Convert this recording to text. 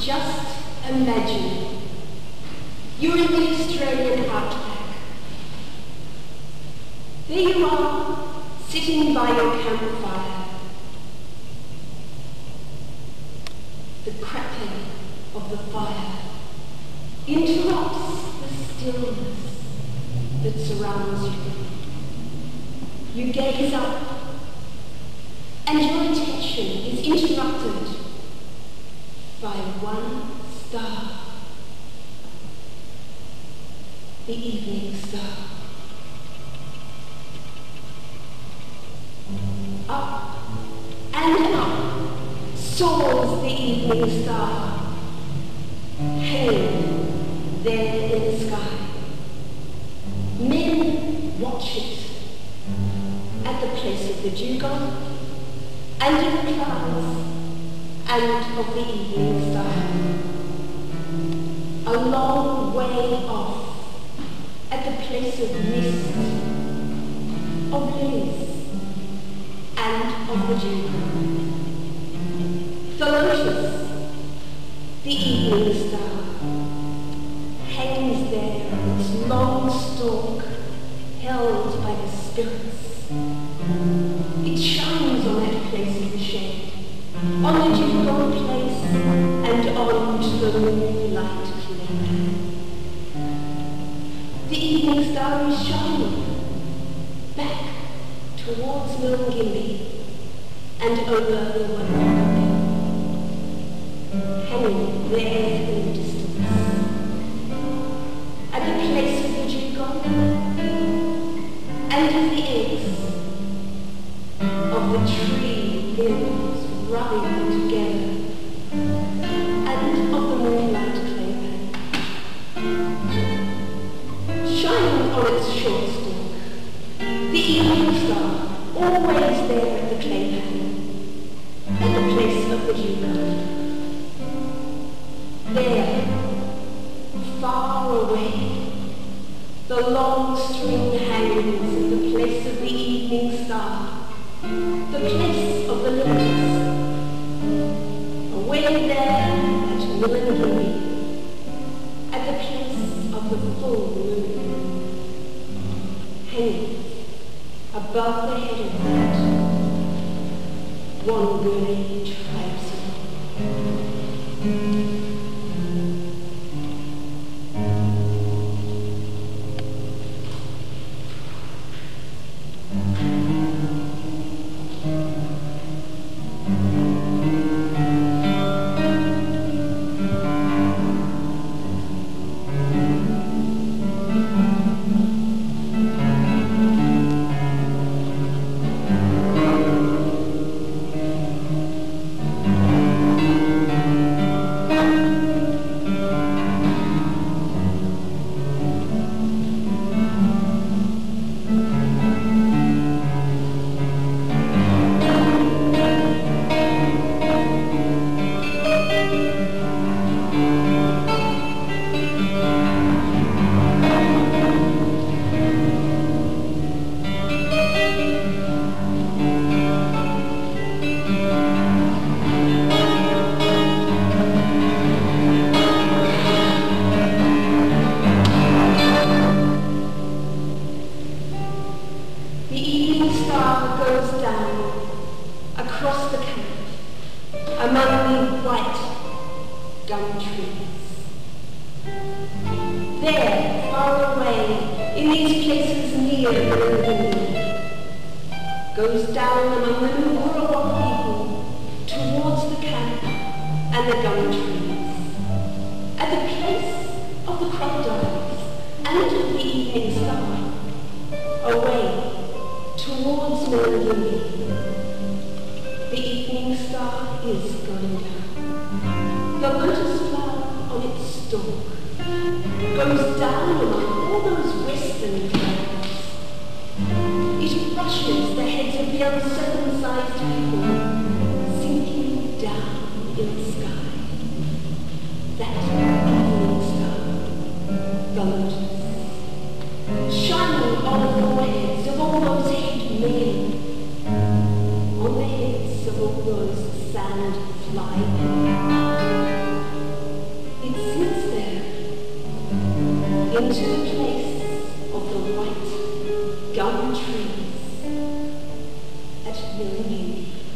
Just imagine you're in the Australian outback. There you are, sitting by your campfire. The crackling of the fire interrupts the stillness that surrounds you. You gaze up, and your attention is interrupted by one star, the evening star. Up and up soars the evening star, hanging there in the sky. Men watch it at the place of the dugong and in the clouds and of the evening star. A long way off at the place of mist, of lilies and of the. The lotus, the evening star, hangs there on its long stalk held by the spirits. Moonlight clear. The evening star is shining back towards Milingimbi and over the Wanaka, hanging there in the distance. At the place of the dugong and of the eggs of the tree limbs rubbing together Shining on its short stalk, the evening star, always there at the claypan, at the place of the dugong. There, far away, the long string hangs in the place of the evening star, the place of the lilies. Away there at Milangiri, above the head of that one Wonguri tribesman. Places near Milingimbi, goes down among the Ngurawak people towards the camp and the gum trees. At the place of the crocodiles and of the evening star, away towards Milingimbi. The evening star is going down. The lotus flower on its stalk goes down among all those western the uncircumcised people sinking down in the sky. That evening star, golden, shining on the foreheads of all those hate men, on the heads of all those sand flying. It slips there into a place at Yoni